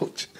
Ouch.